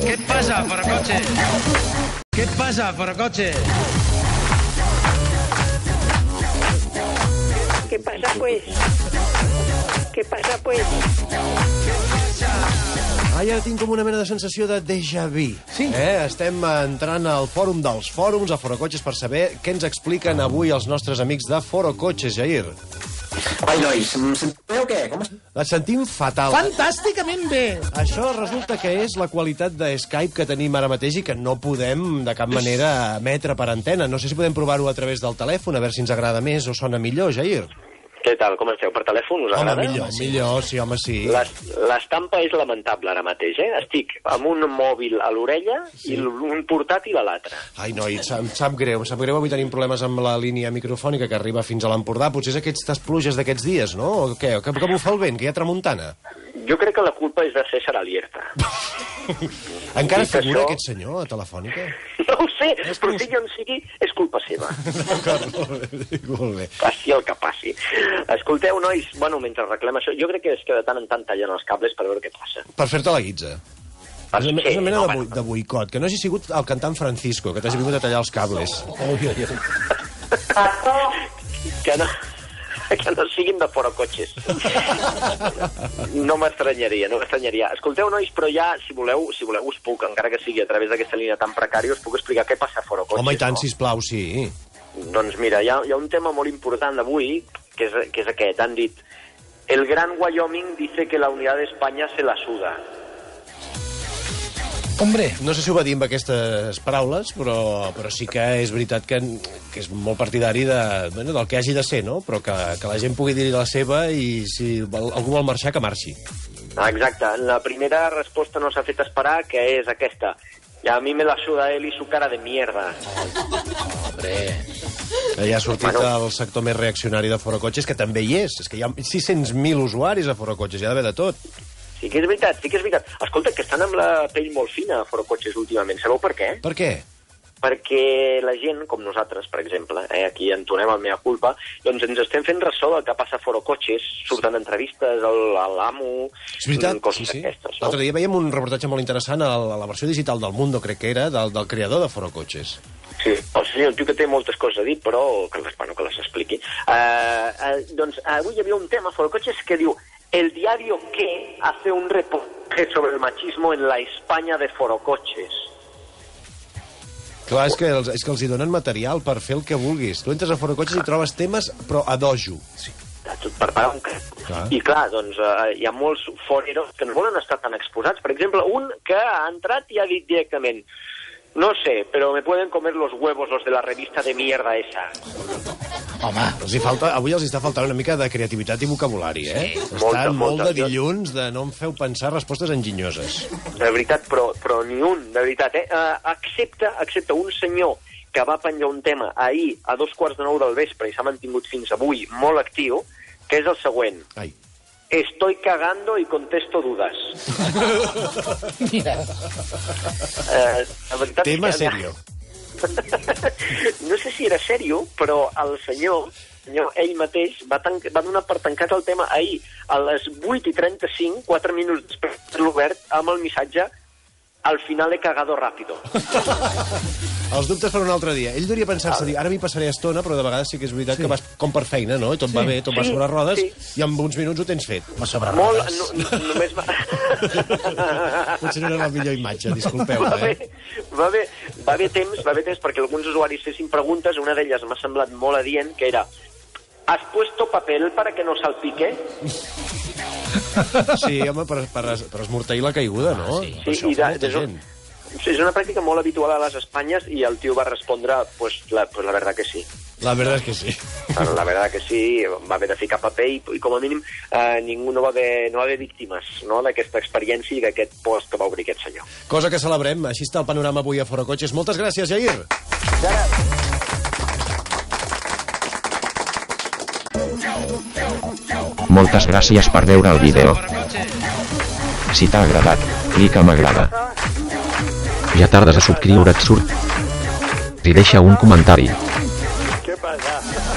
¿Qué pasa, Forocoche? ¿Qué pasa, Forocoche? ¿Qué pasa, pues? ¿Qué pasa, pues? Ah, ja tinc com una mena de sensació de déjà vu. Sí. Eh? Estem entrant al fòrum dels fòrums, a Forocotxes, per saber què ens expliquen avui els nostres amics de Forocotxes, Jair. Ai, nois, em sentiu què? Com es... La sentim fatal. Fantàsticament bé. Això resulta que és la qualitat de Skype que tenim ara mateix i que no podem de cap manera emetre per antena. No sé si podem provar-ho a través del telèfon, a veure si ens agrada més o sona millor, Jair. Què tal, com esteu? Per telèfon us Home, agrada? millor, millor, sí, home, sí. Les- L'estampa és lamentable ara mateix, eh? Estic amb un mòbil a l'orella sí. i un portàtil a l'altre. Ai, noi, em sap greu, em sap greu. Avui tenim problemes amb la línia microfònica que arriba fins a l'Empordà. Potser és aquestes pluges d'aquests dies, no? O què? Que, que bufa el vent, que hi ha tramuntana. Jo crec que la culpa és de César Alierta. Encara figura això- aquest senyor a Telefònica? No ho sé, però sigui on sigui, és culpa seva. Molt bé, molt bé. Passi el que passi. Escolteu, nois, bueno, mentre reclem això, jo crec que és que de tant en tant tallen els cables per veure què passa. Per fer-te la guitza. Per És una, és una mena No, de, bueno. boi- de boicot, que no hagi sigut el cantant Francisco, que t'hagi vingut a tallar els cables. Que no, que no siguin de fora cotxes. No m'estranyaria, no m'estranyaria. Escolteu, nois, però ja, si voleu, si voleu, us puc, encara que sigui a través d'aquesta línia tan precària, us puc explicar què passa a fora cotxes. Home, i tant, no? sisplau, sí. Doncs mira, hi ha, hi ha un tema molt important d'avui, que és, que és aquest. Han dit, el gran Wyoming dice que la unidad de España se la suda. Hombre, No sé si ho va dir amb aquestes paraules, però, però sí que és veritat que, que és molt partidari de, bueno, del que hagi de ser, no? Però que, que la gent pugui dir la seva i si vol, algú vol marxar, que marxi. Ah, Exacte. La primera resposta no s'ha fet esperar, que és aquesta. Y a mí me la suda él y su cara de mierda. Que ja ha sortit Bueno. bueno. el sector més reaccionari de Forocotxes, que també hi és. És que hi ha 600.000 usuaris a Forocotxes, hi ha d'haver de tot. Sí que és veritat, sí que és veritat. Escolta, que estan amb la pell molt fina a fora cotxes últimament. Sabeu per què? Per què? Perquè la gent, com nosaltres, per exemple, eh, aquí entonem el mea culpa, doncs ens estem fent ressò del que passa fora cotxes, surten entrevistes al- a l'amo, És veritat, sí, sí. No? L'altre dia veiem un reportatge molt interessant a la, la versió digital del Mundo, crec que era, del, del creador de Forocotxes. Sí, el senyor, el tio que té moltes coses a dir, però que les, bueno, que les expliqui. Uh, uh, doncs avui hi havia un tema fora cotxes que diu el diario que hace un reportaje sobre el machismo en la España de forocoches. Clar, és que, els, és que els hi donen material per fer el que vulguis. Tu entres a Forocotxes i trobes temes, però a dojo. Sí. per pagar un. Clar. I clar, doncs eh, hi ha molts foreros que no volen estar tan exposats. Per exemple, un que ha entrat i ha dit directament no sé, però me pueden comer los huevos los de la revista de mierda esa. home, Els hi falta, avui els està faltant una mica de creativitat i vocabulari, eh? Sí, Estan molta, molt molta. de dilluns de no em feu pensar respostes enginyoses. De veritat, però, però ni un, de veritat, eh? Uh, excepte, excepte un senyor que va penjar un tema ahir a dos quarts de nou del vespre i s'ha mantingut fins avui molt actiu, que és el següent. Ai. Estoy cagando y contesto dudas. mira, Eh, la veritat Tema és que- serio. no sé si era sèrio, però el senyor, senyor ell mateix va, tanc va donar per tancat el tema ahir a les 8 i 35, 4 minuts després de l'obert, amb el missatge al final he cagado rápido. Els dubtes per un altre dia. Ell hauria pensar-se, dir, ara m'hi passaré estona, però de vegades sí que és veritat sí. que vas com per feina, no? I tot sí. va bé, tot va Sí, sobre rodes, sí. i en uns minuts ho tens fet. me sobre Molt, rodes. no, no, només va... Potser no era la millor imatge, disculpeu, va, eh? va, haver, va haver temps, va haver temps perquè alguns usuaris fessin preguntes, una d'elles m'ha semblat molt adient, que era ¿Has puesto papel para que no salpique? Sí, home, per, per, es- per esmorteir la caiguda, no? sí. Per això i de, de, gent. Sí, és una pràctica molt habitual a les Espanyes i el tio va respondre, pues la, pues la verdad que sí. La veritat és que sí. Bueno, la verdad que sí, va haver de ficar paper i, i com a mínim eh, ningú no va haver, no va haver víctimes no, d'aquesta experiència i d'aquest post que va obrir aquest senyor. Cosa que celebrem. Així està el panorama avui a Fora Cotxes. Moltes gràcies, Jair. Moltes gràcies per veure el vídeo. Si t'ha agradat, clica a m'agrada. Ja tardes a subscriure't surt i deixa un comentari. Què passa?